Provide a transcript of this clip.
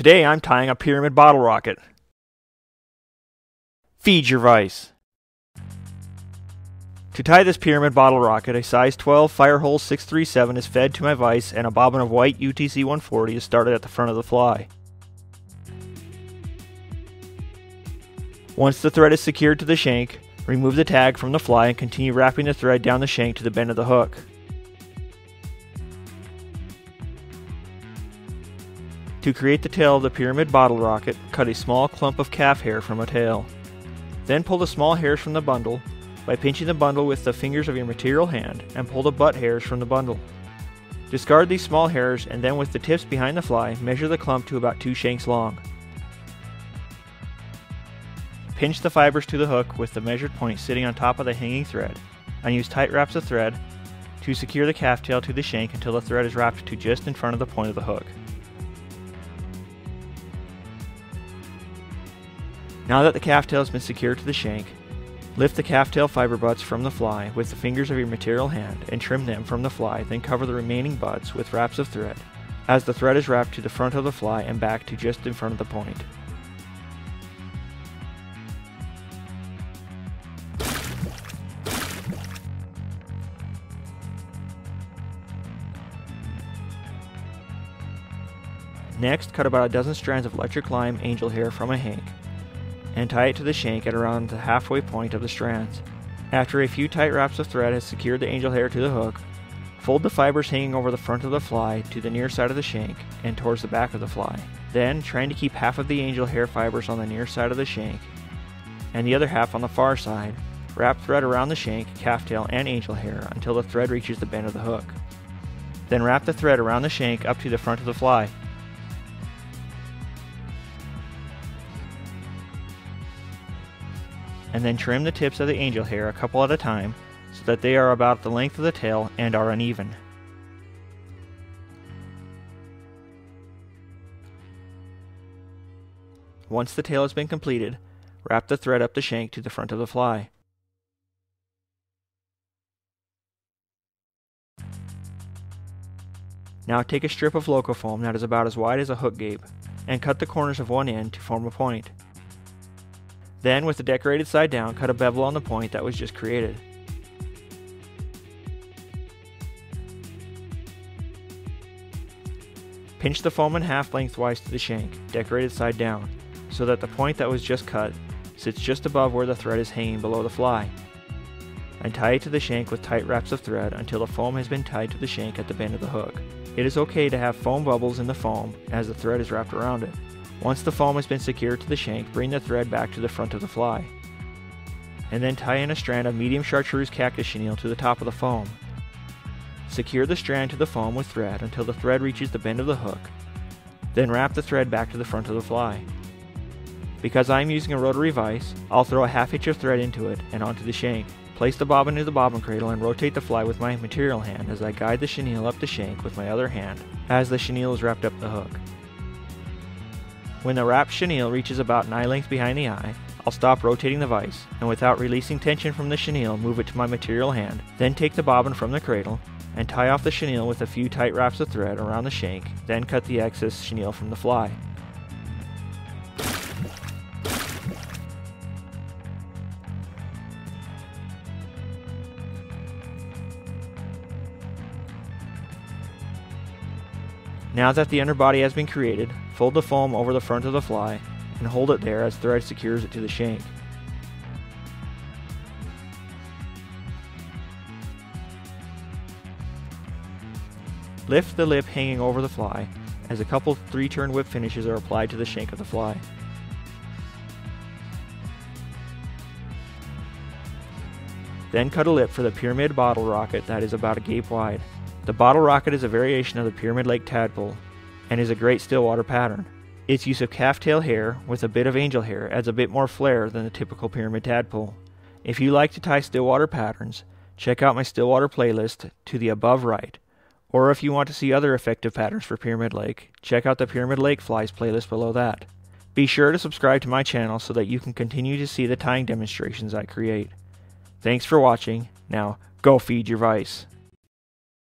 Today I'm tying a pyramid bottle rocket. Feed your vise. To tie this pyramid bottle rocket, a size 12 firehole 637 is fed to my vise and a bobbin of white UTC 140 is started at the front of the fly. Once the thread is secured to the shank, remove the tag from the fly and continue wrapping the thread down the shank to the bend of the hook. To create the tail of the pyramid bottle rocket, cut a small clump of calf hair from a tail. Then pull the small hairs from the bundle by pinching the bundle with the fingers of your material hand and pull the butt hairs from the bundle. Discard these small hairs and then with the tips behind the fly, measure the clump to about 2 shanks long. Pinch the fibers to the hook with the measured point sitting on top of the hanging thread and use tight wraps of thread to secure the calf tail to the shank until the thread is wrapped to just in front of the point of the hook. Now that the calf tail has been secured to the shank, lift the calf tail fiber butts from the fly with the fingers of your material hand and trim them from the fly, then cover the remaining butts with wraps of thread, as the thread is wrapped to the front of the fly and back to just in front of the point. Next, cut about a dozen strands of electric lime angel hair from a hank and tie it to the shank at around the halfway point of the strands. After a few tight wraps of thread has secured the angel hair to the hook, fold the fibers hanging over the front of the fly to the near side of the shank and towards the back of the fly. Then, trying to keep half of the angel hair fibers on the near side of the shank and the other half on the far side, wrap thread around the shank, calf tail, and angel hair until the thread reaches the bend of the hook. Then wrap the thread around the shank up to the front of the fly and then trim the tips of the angel hair a couple at a time so that they are about the length of the tail and are uneven. Once the tail has been completed, wrap the thread up the shank to the front of the fly. Now take a strip of locofoam that is about as wide as a hook gape and cut the corners of one end to form a point. Then, with the decorated side down, cut a bevel on the point that was just created. Pinch the foam in half lengthwise to the shank, decorated side down, so that the point that was just cut sits just above where the thread is hanging below the fly. And tie it to the shank with tight wraps of thread until the foam has been tied to the shank at the bend of the hook. It is okay to have foam bubbles in the foam as the thread is wrapped around it. Once the foam has been secured to the shank, bring the thread back to the front of the fly. And then tie in a strand of medium chartreuse cactus chenille to the top of the foam. Secure the strand to the foam with thread until the thread reaches the bend of the hook. Then wrap the thread back to the front of the fly. Because I am using a rotary vise, I'll throw a half inch of thread into it and onto the shank. Place the bobbin into the bobbin cradle and rotate the fly with my material hand as I guide the chenille up the shank with my other hand as the chenille is wrapped up the hook. When the wrapped chenille reaches about an eye length behind the eye, I'll stop rotating the vise, and without releasing tension from the chenille, move it to my material hand. Then take the bobbin from the cradle, and tie off the chenille with a few tight wraps of thread around the shank, then cut the excess chenille from the fly. Now that the underbody has been created, fold the foam over the front of the fly and hold it there as thread secures it to the shank. Lift the lip hanging over the fly as a couple 3-turn whip finishes are applied to the shank of the fly. Then cut a lip for the pyramid bottle rocket that is about a gape wide. The bottle rocket is a variation of the Pyramid Lake tadpole and is a great stillwater pattern. Its use of calf tail hair with a bit of angel hair adds a bit more flair than the typical pyramid tadpole. If you like to tie stillwater patterns, check out my stillwater playlist to the above right. Or if you want to see other effective patterns for Pyramid Lake, check out the Pyramid Lake Flies playlist below that. Be sure to subscribe to my channel so that you can continue to see the tying demonstrations I create. Thanks for watching. Now, go feed your vise.